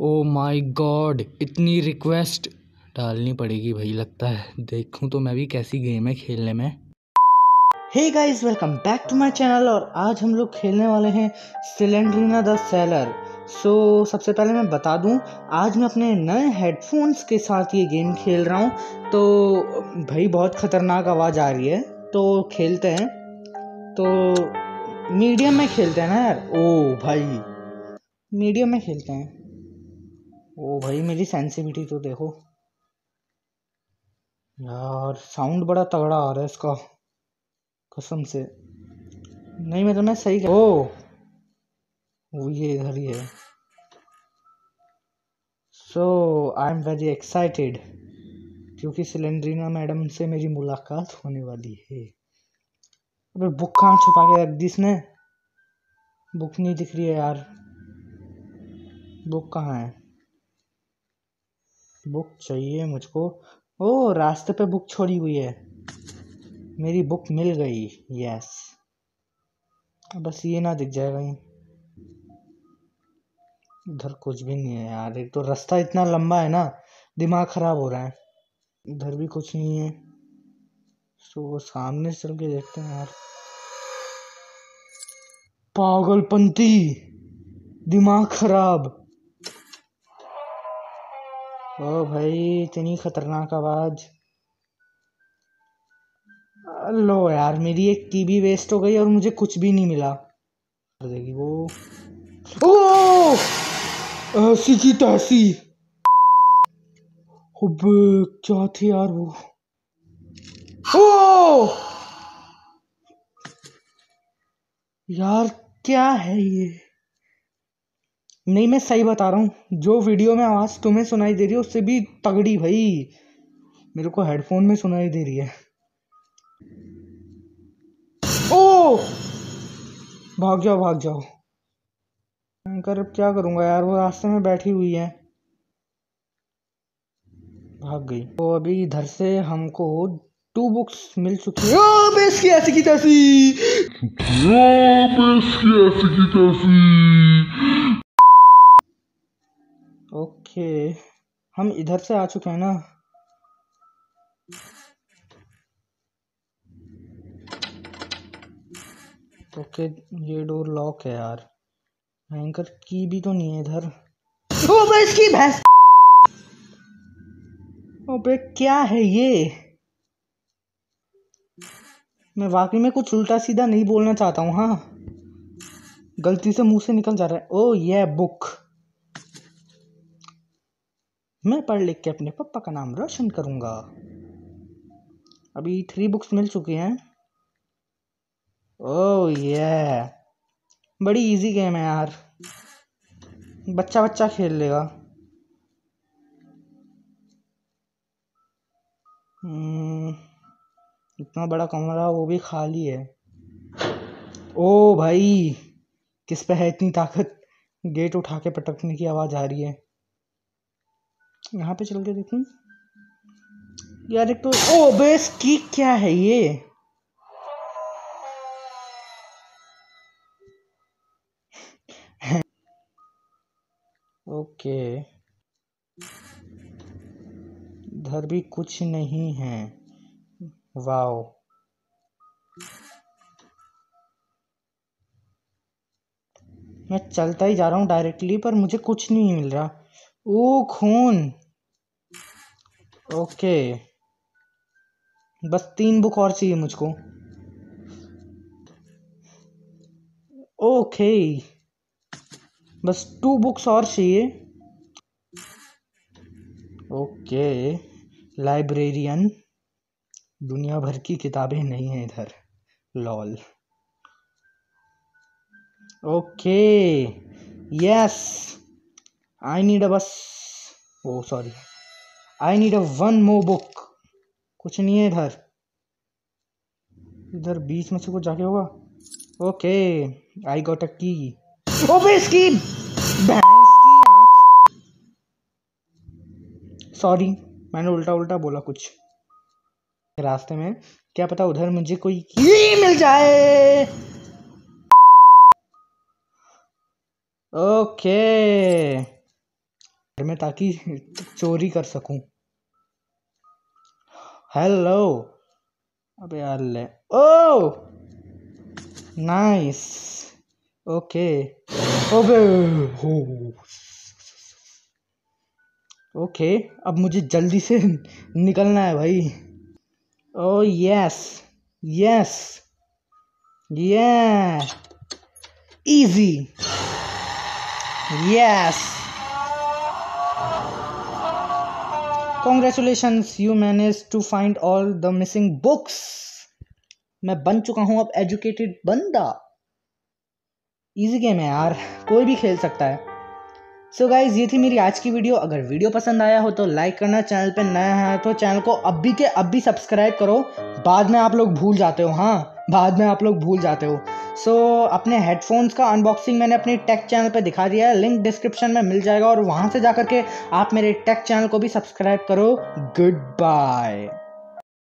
O my God इतनी request डालनी पड़ेगी भाई लगता है। देखूँ तो मैं भी कैसी गेम है खेलने में। Hey guys welcome back to my channel और आज हम लोग खेलने वाले हैं सिलेंड्रीना द सेलर सो सबसे पहले मैं बता दूँ, आज मैं अपने नए हेडफोन्स के साथ ये गेम खेल रहा हूँ। तो भाई, बहुत ख़तरनाक आवाज़ आ रही है। तो खेलते हैं। तो मीडियम में खेलते हैं ना यार। ओ, भाई। मीडियम में खेलते हैं। ओ, भाई, मेरी सेंसिटिविटी तो देखो। यार साउंड बड़ा तगड़ा आ रहा है इसका। कसम से। नहीं, मैं तो मैं सही ओ वो ये इधर ही है। So I am very excited क्योंकि सिलेंड्रीना मैडम से मेरी मुलाकात होने वाली है। अबे, बुक कहाँ छुपा के रख दी इसने? बुक नहीं दिख रही है यार। बुक कहाँ है? बुक चाहिए मुझको। ओ रास्ते पे बुक छोड़ी हुई है। मेरी बुक मिल गई यस बस ये ना दिख जाए कहीं। इधर कुछ भी नहीं है यार, एक तो रास्ता इतना लंबा है ना, दिमाग खराब हो रहा है। इधर भी कुछ नहीं है। तो वो सामने चल के देखते हैं यार। पागलपंती! दिमाग खराब। ओ भाई, इतनी खतरनाक आवाज़। लो यार, मेरी एक टीवी वेस्ट हो गई और मुझे कुछ भी नहीं मिला। देगी वो। ओ ऐसी की तैसी। अबे क्या थी यार वो? ओ यार, क्या है ये? नहीं, मैं सही बता रहा हूँ। जो वीडियो में आवाज़ तुम्हें सुनाई दे रही है, उससे भी तगड़ी भाई। मेरे को हेडफोन में सुनाई दे रही है। भाग जाओ भाग जाओ। कर अब क्या करूँगा यार? वो रास्ते में बैठी हुई है। भाग गई। तो अभी इधर से हमको टू बुक्स मिल चुकी है। बेस की ऐसी की तैसी। बेस की ऐसी की तैसी। ओके हम इधर से आ चुके हैं ना? ओके, ये डोर लॉक है यार। भयंकर की भी तो नहीं है इधर। इसकी भैंस। अबे क्या है ये? मैं वाकई में कुछ उल्टा सीधा नहीं बोलना चाहता हूँ हाँ। गलती से मुँह से निकल जा रहा है। ओ, ये बुक मैं पढ़ लिख के अपने पापा का नाम रोशन करूँगा। अभी थ्री बुक्स मिल चुकी हैं। ये बड़ी इजी गेम है यार। बच्चा बच्चा खेल लेगा। इतना बड़ा कमरा वो भी खाली है। ओ भाई, किस पे है इतनी ताकत? गेट उठा के पटकने की आवाज़ आ रही है। यहाँ पे चल के देखूँ? यार एक तो ओ बेस की क्या है ये? ओके इधर भी कुछ नहीं है। वाओ। मैं चलता ही जा रहा हूँ डायरेक्टली पर मुझे कुछ नहीं मिल रहा। ओ, खून। ओके। बस तीन बुक और चाहिए मुझको। ओके। बस टू बुक्स और चाहिए। ओके लाइब्रेरियन दुनिया भर की किताबें नहीं हैं इधर। Lol okay yes I need a bus oh sorry I need a one more book कुछ नहीं है इधर। इधर बीच में से कुछ जाके होगा। ओके आई गॉट अ की इसकी भैंस की सॉरी मैंने उल्टा उल्टा बोला कुछ। रास्ते में, क्या पता उधर मुझे कोई की मिल जाए। ओके मैं ताकि चोरी कर सकूँ। हेलो अबे यार ले। ओ नाइस ओबे। हो। ओके, अब मुझे जल्दी से निकलना है भाई। ओ यस यस ये easy yes congratulations you manage to find all the missing books मैं बन चुका हूँ अब एजुकेटेड बंदा। इजी गेम है यार कोई भी खेल सकता है। सो so गाइज़ ये थी मेरी आज की वीडियो अगर वीडियो पसंद आया हो तो लाइक करना चैनल पे नया है तो चैनल को अभी के अभी सब्सक्राइब करो। बाद में आप लोग भूल जाते हो हाँ बाद में आप लोग भूल जाते हो। सो so, अपने हेडफोन्स का अनबॉक्सिंग मैंने अपने टेक चैनल पे दिखा दिया है। लिंक डिस्क्रिप्शन में मिल जाएगा और वहाँ से जा करके आप मेरे टेक चैनल को भी सब्सक्राइब करो। Good bye